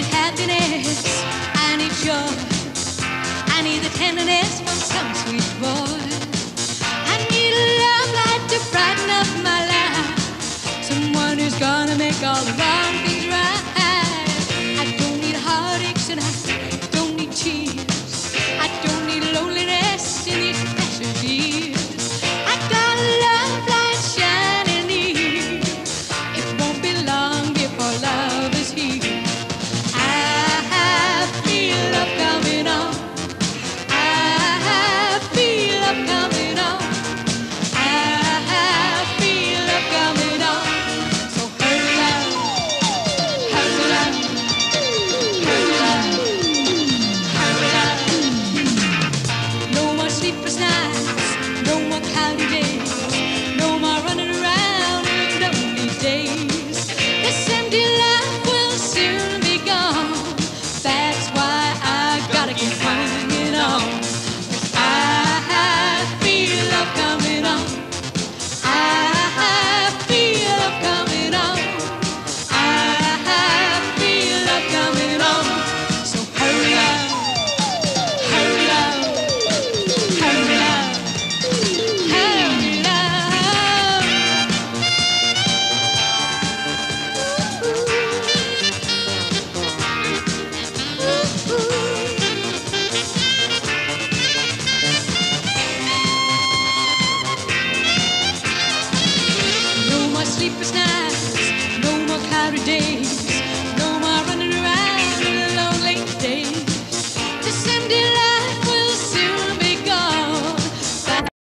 need happiness. I need joy. I need the tenderness from some sweet boy. I need a love light to brighten up my life. Someone who's gonna make all the right.